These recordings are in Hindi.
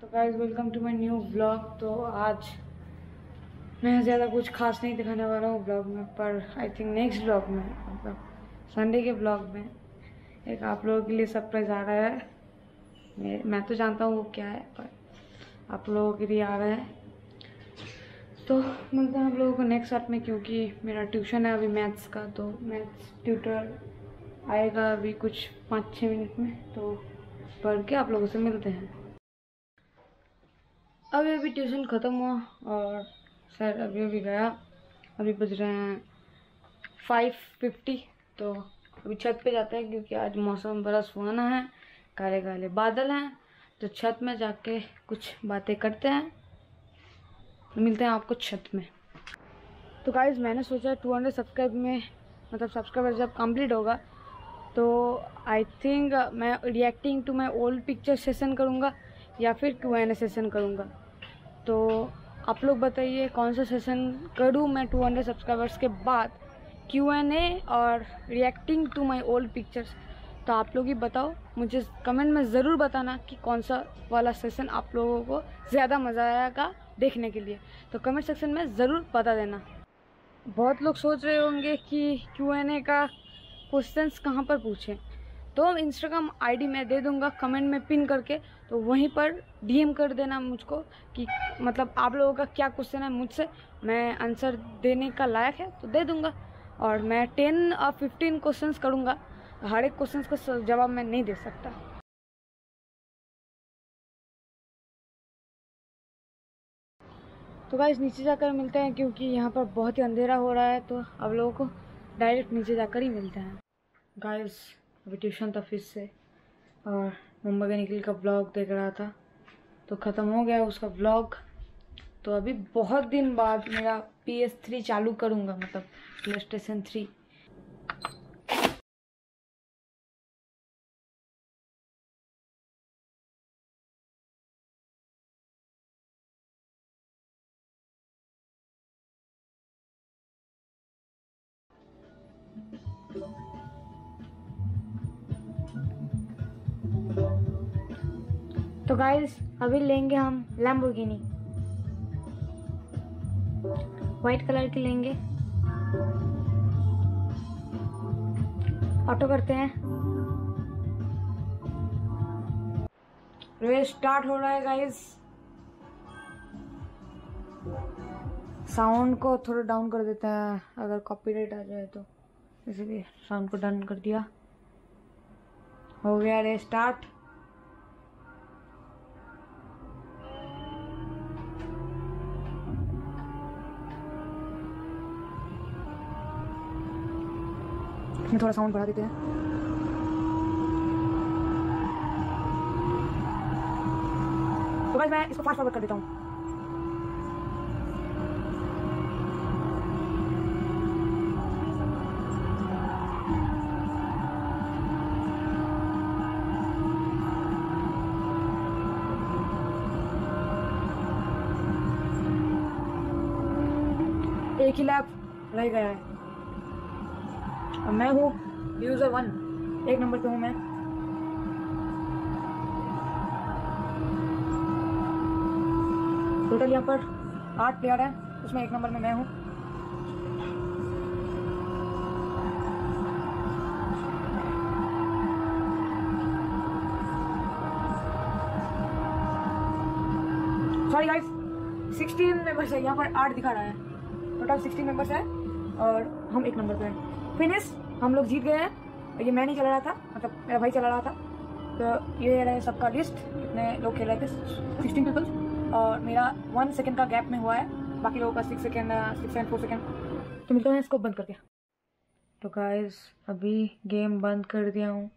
तो guys welcome to my new blog तो आज मैं ज़्यादा कुछ खास नहीं दिखाने वाला हूँ ब्लॉग में, पर आई थिंक नेक्स्ट ब्लॉग में मतलब संडे के ब्लॉग में एक आप लोगों के लिए सरप्राइज़ आ रहा है। मैं तो जानता हूँ वो क्या है, पर आप लोगों के लिए आ रहा है। तो मिलते हैं आप लोगों को नेक्स्ट पार्ट में क्योंकि मेरा ट्यूशन है अभी मैथ्स का तो मैथ्स ट्यूटर आएगा अभी कुछ पाँच छः मिनट में तो पढ़ के आप लोगों से मिलते हैं। अभी अभी ट्यूशन ख़त्म हुआ और सर अभी अभी गया। अभी बज रहे हैं फाइव फिफ्टी तो अभी छत पे जाते हैं क्योंकि आज मौसम बड़ा सुहाना है काले काले बादल हैं तो छत में जाके कुछ बातें करते हैं। मिलते हैं आपको छत में। तो गाइज़ मैंने सोचा 200 सब्सक्राइब में मतलब सब्सक्राइबर जब कंप्लीट होगा तो आई थिंक मैं reacting to my old picture session करूँगा, या फिर क्यू एन ए सेशन करूँगा। तो आप लोग बताइए, कौन सा सेशन करूँ मैं 200 सब्सक्राइबर्स के बाद क्यू एन ए और reacting to my old pictures तो आप लोग ही बताओ, मुझे कमेंट में ज़रूर बताना कि कौन सा वाला सेशन आप लोगों को ज़्यादा मज़ा आएगा देखने के लिए। तो कमेंट सेक्शन में ज़रूर बता देना। बहुत लोग सोच रहे होंगे कि क्यू एन ए का क्वेश्चंस कहाँ पर पूछें। तो इंस्टाग्राम आईडी मैं दे दूँगा कमेंट में पिन करके तो वहीं पर डीएम कर देना मुझको कि मतलब आप लोगों का क्या क्वेश्चन है मुझसे। मैं आंसर देने का लायक है तो दे दूँगा। और मैं टेन और फिफ्टीन क्वेश्चंस करूँगा। हर एक क्वेश्चन का जवाब मैं नहीं दे सकता। तो गाइस नीचे जाकर मिलते हैं क्योंकि यहाँ पर बहुत ही अंधेरा हो रहा है तो अब लोगों को डायरेक्ट नीचे जाकर ही मिलते हैं। गाइस अभी ट्यूशन था फिर से, और मुंबई के निकल का ब्लॉग देख रहा था तो ख़त्म हो गया उसका ब्लॉग तो अभी बहुत दिन बाद मेरा पी एस थ्री चालू करूँगा मतलब प्ले स्टेशन थ्री तो गाइस अभी लेंगे हम लैम्बोर्गिनी वाइट कलर की लेंगे। ऑटो करते हैं। रेस स्टार्ट हो रहा है गाइस साउंड को थोड़ा डाउन कर देते हैं, अगर कॉपीराइट आ जाए तो। इसलिए साउंड को डाउन कर दिया। हो गया रे स्टार्ट इसमें थोड़ा साउंड बढ़ा देते हैं। तो बस मैं इसको फास्ट फॉरवर्ड कर देता हूँ। एक ही लैप रह गया है। और मैं हूँ यूज़र वन एक नंबर पे हूँ मैं। टोटल यहाँ पर आठ प्लेयर हैं, उसमें एक नंबर में मैं हूँ। सॉरी गाइस 16 मेंबर्स है, यहाँ पर आठ दिखा रहा है। टोटल 16 मेंबर्स है और हम एक नंबर पे हैं। फिनिश हम लोग जीत गए हैं। ये मैं नहीं चला रहा था। मतलब मेरा भाई चला रहा था। तो ये रहे सबका लिस्ट कितने लोग खेल रहे थे। सिक्सटीन पीपल्स और मेरा वन सेकेंड का गैप में हुआ है। बाकी लोगों का six second six and four second तो मिलते हैं इसको बंद करके तो गाइस अभी गेम बंद कर दिया हूँ।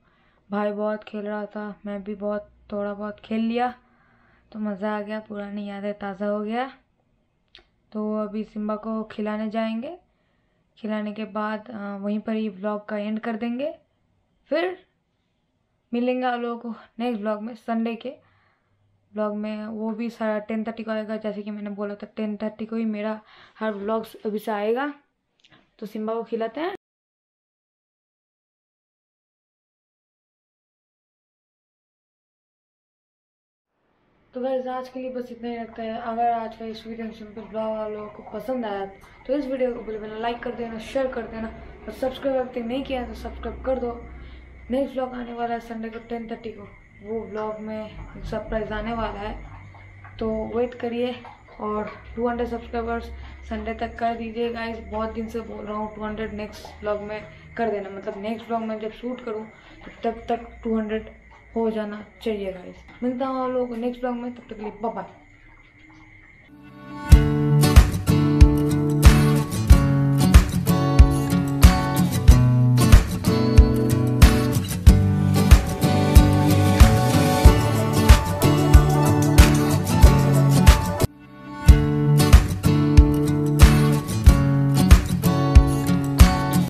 भाई बहुत खेल रहा था। मैं भी बहुत, थोड़ा बहुत खेल लिया। तो मज़ा आ गया। पुरानी यादें ताज़ा हो गया। तो अभी सिम्बा को खिलाने जाएँगे। खिलाने के बाद वहीं पर ही ब्लॉग का एंड कर देंगे। फिर मिलेंगे आप लोगों को नेक्स्ट ब्लॉग में संडे के। ब्लॉग में वो भी सारा टेन थर्टी को आएगा। जैसे कि मैंने बोला था टेन थर्टी को ही मेरा हर ब्लॉग अभी से आएगा। तो सिम्बा को खिलाते हैं। तो वैसे आज के लिए बस इतना ही रखता है। अगर आज का इस वीडियो सिंपल ब्लॉग लोगों को पसंद आया तो इस वीडियो को बिल्कुल लाइक कर देना शेयर कर देना और सब्सक्राइब अगर नहीं किया तो सब्सक्राइब कर दो। नेक्स्ट ब्लॉग आने वाला है संडे को टेन थर्टी को। वो ब्लॉग में सरप्राइज़ आने वाला है। तो वेट करिए और 200 सब्सक्राइबर्स संडे तक कर दीजिए गाइस बहुत दिन से बोल रहा हूँ 200 नेक्स्ट ब्लॉग में कर देना। मतलब नेक्स्ट ब्लॉग में जब शूट करूँ तो तब तक 200 हो जाना चाहिए गाइस मिलता हूँ आप लोगों को नेक्स्ट ब्लॉग में, तब तक के लिए बाय